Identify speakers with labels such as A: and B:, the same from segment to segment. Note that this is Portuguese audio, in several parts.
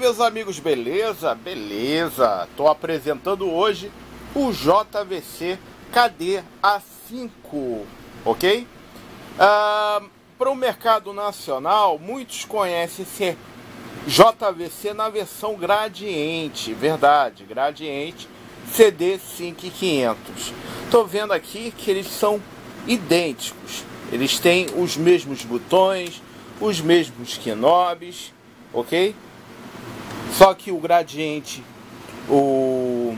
A: meus amigos, beleza? Beleza! Estou apresentando hoje o JVC KD A5, ok? Para o mercado nacional, muitos conhecem esse JVC na versão gradiente, verdade, gradiente CD 5500. Estou vendo aqui que eles são idênticos, eles têm os mesmos botões, os mesmos knobs, ok? Só que o gradiente, o,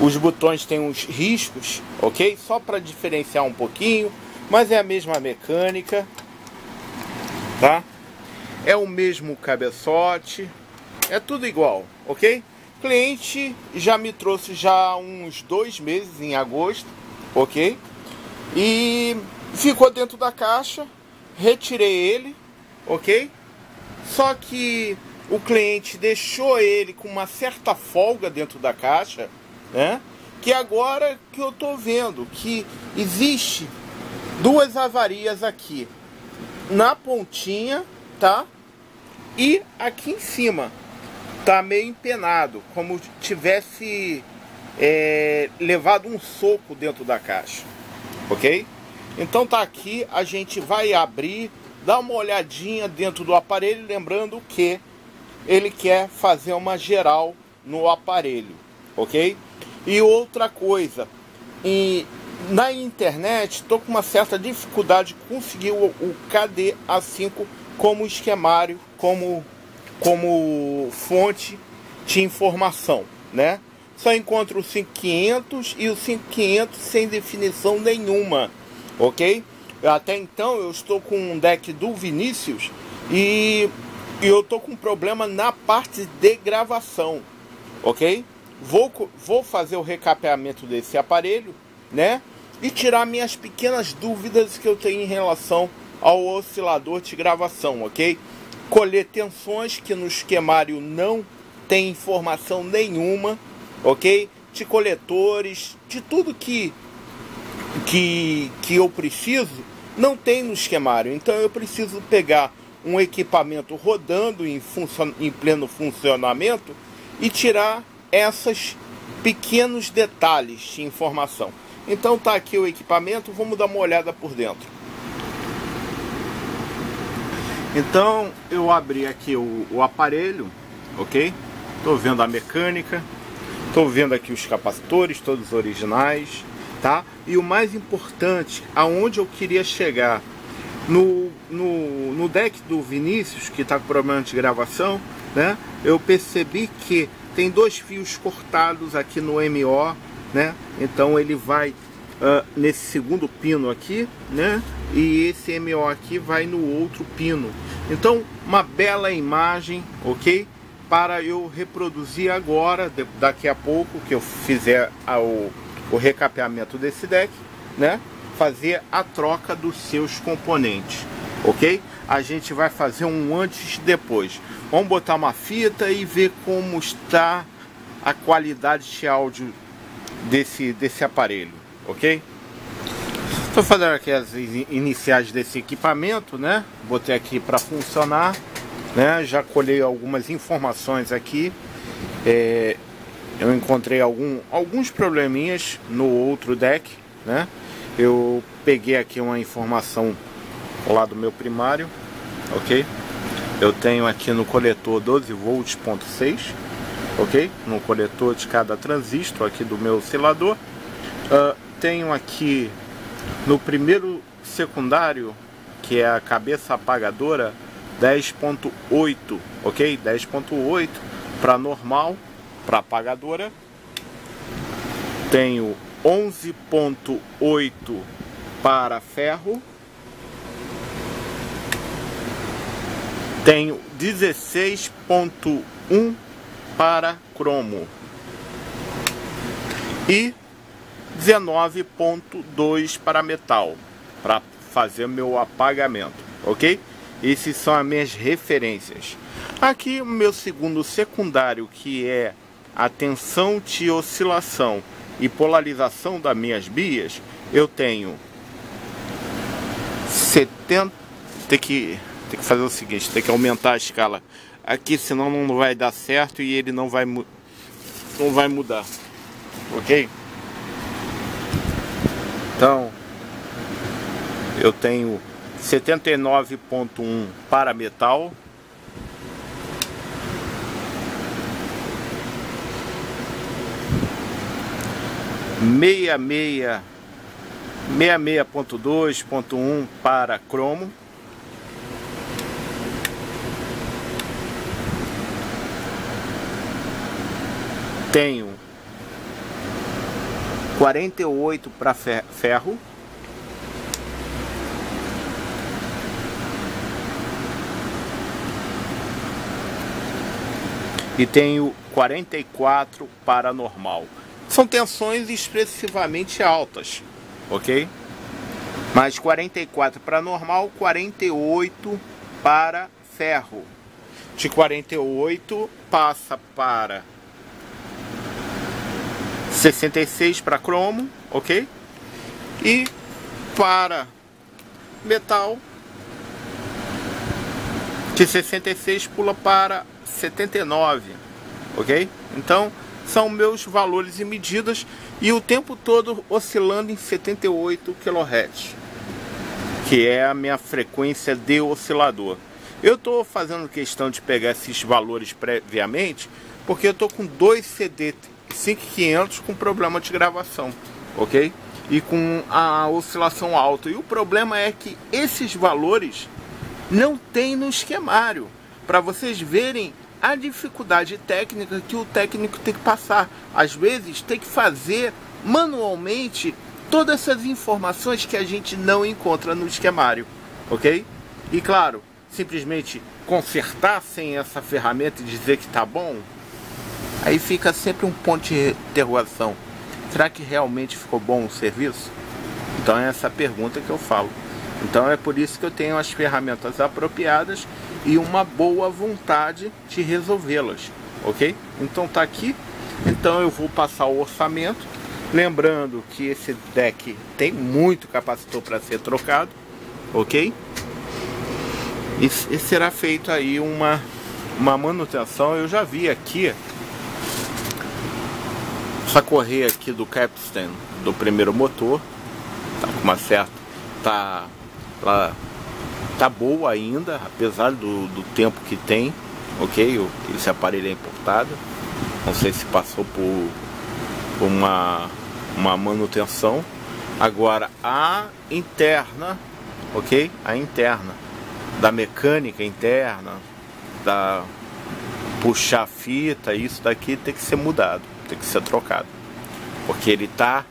A: os botões têm uns riscos, ok? Só para diferenciar um pouquinho, mas é a mesma mecânica, tá? É o mesmo cabeçote, é tudo igual, ok? Cliente já me trouxe já uns dois meses, em agosto, ok? E ficou dentro da caixa, retirei ele, ok? Só que o cliente deixou ele com uma certa folga dentro da caixa, né? Que agora que eu tô vendo que existe duas avarias aqui na pontinha, tá? E aqui em cima tá meio empenado, como tivesse é, levado um soco dentro da caixa, ok? Então tá aqui, a gente vai abrir, dar uma olhadinha dentro do aparelho, lembrando que ele quer fazer uma geral no aparelho, ok? E outra coisa, e na internet estou com uma certa dificuldade de conseguir o, o KD A5 como esquemário, como, como fonte de informação, né? Só encontro o 5500 e o 5500 sem definição nenhuma, ok? Até então eu estou com um deck do Vinícius e e eu tô com problema na parte de gravação, ok? Vou, vou fazer o recapeamento desse aparelho, né? E tirar minhas pequenas dúvidas que eu tenho em relação ao oscilador de gravação, ok? Colher tensões que no esquemário não tem informação nenhuma, ok? De coletores, de tudo que, que, que eu preciso, não tem no esquemário. Então eu preciso pegar um equipamento rodando em, em pleno funcionamento e tirar esses pequenos detalhes de informação. Então tá aqui o equipamento, vamos dar uma olhada por dentro. Então eu abri aqui o, o aparelho, ok? Estou vendo a mecânica, estou vendo aqui os capacitores, todos originais, tá? E o mais importante, aonde eu queria chegar, no, no, no deck do Vinícius, que está com problema de gravação, né? Eu percebi que tem dois fios cortados aqui no MO, né? Então ele vai uh, nesse segundo pino aqui, né? E esse MO aqui vai no outro pino. Então, uma bela imagem, ok? Para eu reproduzir agora, daqui a pouco que eu fizer o, o recapeamento desse deck, né? Fazer a troca dos seus componentes, ok? A gente vai fazer um antes e depois. Vamos botar uma fita e ver como está a qualidade de áudio desse, desse aparelho, ok? Estou fazendo aqui as iniciais desse equipamento, né? Botei aqui para funcionar, né? Já colhei algumas informações aqui. É, eu encontrei algum, alguns probleminhas no outro deck, né? Eu peguei aqui uma informação lá do meu primário, ok? Eu tenho aqui no coletor 12 volts ponto 6, ok? No coletor de cada transistor aqui do meu oscilador. Uh, tenho aqui no primeiro secundário, que é a cabeça apagadora 10.8, ok? 10.8 para normal, para apagadora. Tenho 11.8 para ferro. Tenho 16.1 para cromo. E 19.2 para metal, para fazer meu apagamento, ok? Essas são as minhas referências. Aqui o meu segundo secundário, que é a tensão de oscilação e polarização das minhas bias, eu tenho 70. Tem que, tem que fazer o seguinte: tem que aumentar a escala. aqui, senão não vai dar certo e ele não vai, não vai mudar. Ok? Então, eu tenho 79.1 para metal. Meia meia 66.2.1 para cromo. Tenho 48 para ferro. E tenho 44 para normal. São tensões expressivamente altas, ok? Mais 44 para normal, 48 para ferro. De 48 passa para 66 para cromo, ok? E para metal, de 66 pula para 79, ok? Então, são meus valores e medidas e o tempo todo oscilando em 78 kHz, que é a minha frequência de oscilador. Eu estou fazendo questão de pegar esses valores previamente, porque eu estou com dois CD 5500 com problema de gravação, ok? E com a oscilação alta. E o problema é que esses valores não tem no esquemário. Para vocês verem a dificuldade técnica que o técnico tem que passar. Às vezes tem que fazer manualmente todas essas informações que a gente não encontra no esquemário, ok? E claro, simplesmente consertar sem essa ferramenta e dizer que está bom, Aí fica sempre um ponto de interrogação. Será que realmente ficou bom o serviço? Então é essa pergunta que eu falo. Então é por isso que eu tenho as ferramentas apropriadas e uma boa vontade de resolvê-las, ok? Então tá aqui. Então eu vou passar o orçamento, lembrando que esse deck tem muito capacitor para ser trocado, ok? E, e será feito aí uma uma manutenção. Eu já vi aqui essa correia aqui do capstan do primeiro motor tá com uma certa tá ela tá boa ainda apesar do, do tempo que tem ok esse aparelho é importado não sei se passou por, uma uma manutenção agora a interna ok a interna da mecânica interna da puxar fita isso daqui tem que ser mudado tem que ser trocado. Porque ele tá.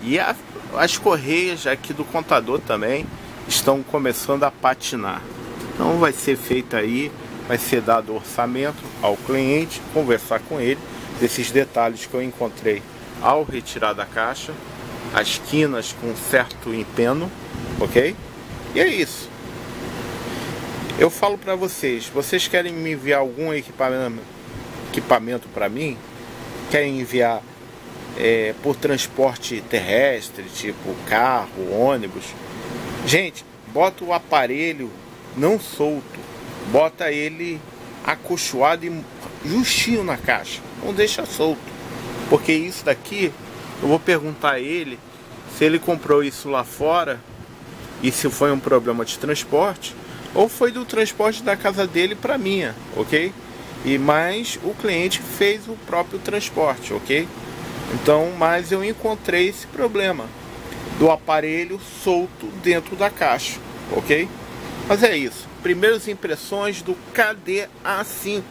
A: E a, as correias aqui do contador também estão começando a patinar. Então vai ser feito aí, vai ser dado orçamento ao cliente, conversar com ele desses detalhes que eu encontrei ao retirar da caixa, as quinas com certo empeno, ok? E é isso. Eu falo para vocês, vocês querem me enviar algum equipamento, para mim? querem enviar é, por transporte terrestre, tipo carro, ônibus. Gente, bota o aparelho não solto, bota ele acolchoado e justinho na caixa, não deixa solto, porque isso daqui eu vou perguntar a ele se ele comprou isso lá fora e se foi um problema de transporte ou foi do transporte da casa dele para minha, ok? e mais o cliente fez o próprio transporte, ok? Então, mas eu encontrei esse problema do aparelho solto dentro da caixa, ok? Mas é isso. Primeiras impressões do KDA5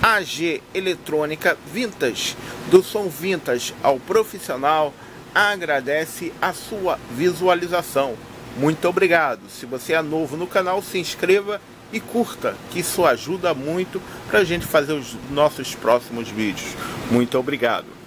A: AG Eletrônica Vintage, do som vintage ao profissional, agradece a sua visualização. Muito obrigado. Se você é novo no canal, se inscreva e curta, que isso ajuda muito para a gente fazer os nossos próximos vídeos. Muito obrigado!